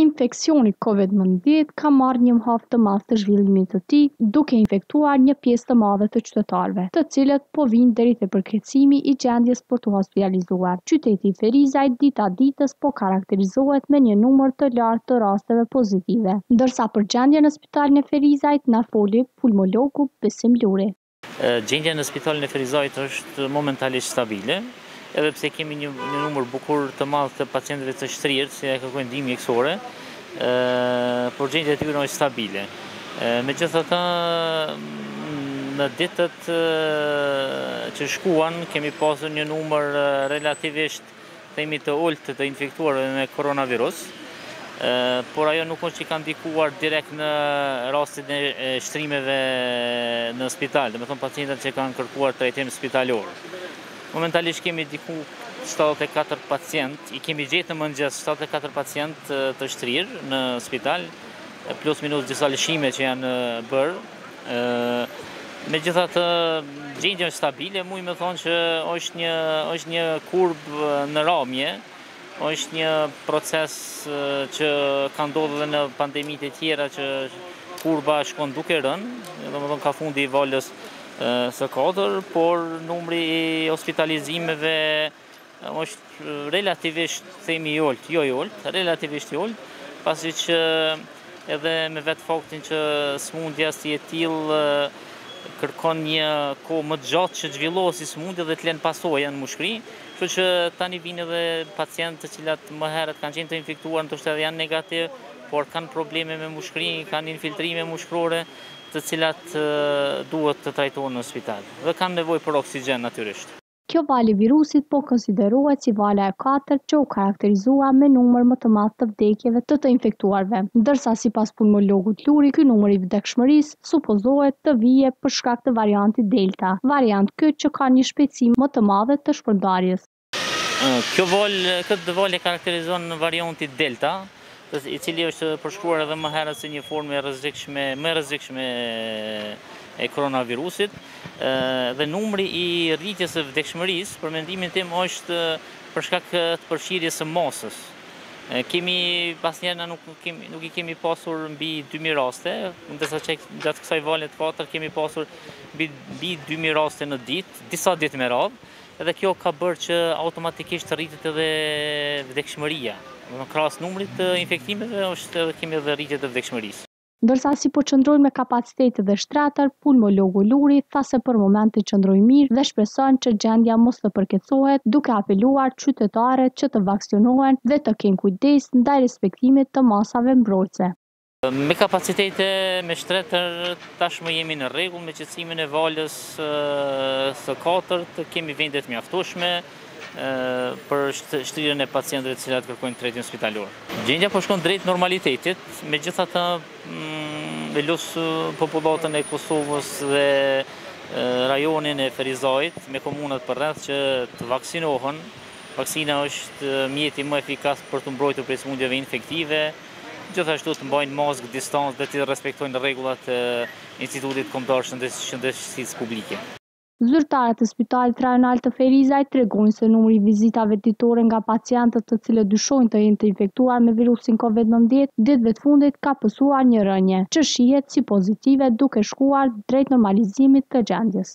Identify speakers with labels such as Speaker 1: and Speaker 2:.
Speaker 1: Infeksioni Covid nëntëmbëdhjetë ka marrë një hov të madh të zhvillimit të tij, duke infektuar një pjesë të madhe të qytetarëve, të cilët po vijnë deri te përkeqësimi i gjendjes për t'u hospitalizuar. Qyteti i Ferizajt dita ditës po karakterizohet me një numër të lartë të rasteve pozitive. Ndërsa për gjendjen në spitalin e Ferizajt na foli pulmologu Besim Luri.
Speaker 2: Gjendja në spitalin e Ferizajt është momentalisht stabile, edhe pse kemi një numër bukur të madh të pacientëve të shtrirë, që e kërkojnë ndihmë mjekësore, por gjendja e tyre është stabile. Megjithatë në ditët që shkuan, kemi pasur një numër relativisht themi të ulët të infektuarve me koronavirus, por ajo nuk është që ka ndikuar direkt në rastin e shtrimeve në spital, domethënë pacientët që kanë kërkuar trajtim spitalor. Momentalisht kemi diku 74 pacientë, i kemi gjetë në mëngjes 74 pacientë të shtrirë në spital, plus minus disa lëshime që janë bërë, Megjithatë, gjendja është stabile, muj me thonë që është një është një kurbë në rënie, është një proces që ka ndodhur edhe në pandemitë e tjera që kurba shkon duke rënë, domethënë kah fundi i valës së katër, por numri i hospitalizimeve Është relativisht, themi i ulët, jo i ulët, relativisht i ulët, pasi që edhe me vetë faktin që smundja si e tillë kërkon një kohë më të gjatë që të zhvillohet si smundje dhe të lënë pasoja në mushkëri, kështu që tani vijnë edhe pacientë të cilat më herët kanë qenë të infektuar, ndoshta edhe janë negativ, por kanë probleme me mushkërinë, kanë infiltrime mushkërore, të cilat duhet të trajtohen në spital dhe kanë nevojë për oksigjen natyrisht.
Speaker 1: Kjo valë e virusit po konsiderohet si vala e katërt që u karakterizua me numër më të madh të vdekjeve të të infektuarve, ndërsa sipas pulmologut Luri ky numër i vdekshmërisë supozohet të vijë për shkak të variantit Delta, variant ky që ka një shpejtësi më të madhe të shpërndarjes.
Speaker 2: Kjo valë këtë valë e karakterizon varianti Delta. i cili është përshkruar edhe më herët si një formë e rrezikshme, më e rrezikshme e koronavirusit dhe numri i rritjes së vdekshmërisë për mendimin tim është për shkak të përfshirjes së masës. Kemi asnjëherë na nuk kemi, nuk i kemi pasur mbi 2.000 raste, ndërsa që gjatë kësaj vale të 4 kemi pasur mbi, mbi 2.000 raste në ditë, disa ditë me radhë, Edhe kjo ka bërë që automatikisht të rritet edhe vdekshmëria. Domethënë krahas numrit të infektimeve është edhe kemi edhe rritje të vdekshmërisë.
Speaker 1: Ndërsa si po qëndrojnë me kapacitetet dhe shtretër, pulmologu Luri tha se për momentin qëndrojnë mirë dhe shpreson që gjendja mos të përkeqësohet duke apeluar qytetarët që të vaksinohen dhe të kenë kujdes ndaj respektimit të masave mbrojtëse.
Speaker 2: Me kapacitete me shtretër tashmë jemi në rregull me qetësimin e valës së katërt, kemi vende të mjaftueshme për shtrirjen e pacientëve të cilët kërkojnë trajtim spitalor. Gjendja po shkon drejt normalitetit, megjithatë mm, e lus popullatën e Kosovës dhe rajonin e Ferizajt me komunat përreth që të vaksinohen. Vaksina është mjeti më efikas për t'u mbrojtur prej sëmundjeve infektive. Gjithashtu të mbajnë maskë, distancë dhe t'i respektojnë rregullat e Institutit Kombëtar të Shëndetësisë Publike.
Speaker 1: Zyrtarët e Spitalit Rajonal të Ferizajt tregojnë se numri i vizitave ditore nga pacientët të cilët dyshojnë të jenë të infektuar me virusin Covid nëntëmbëdhjetë ditëve të fundit ka pësuar një rënie që shihet si pozitive duke shkuar drejt normalizimit të gjendjes.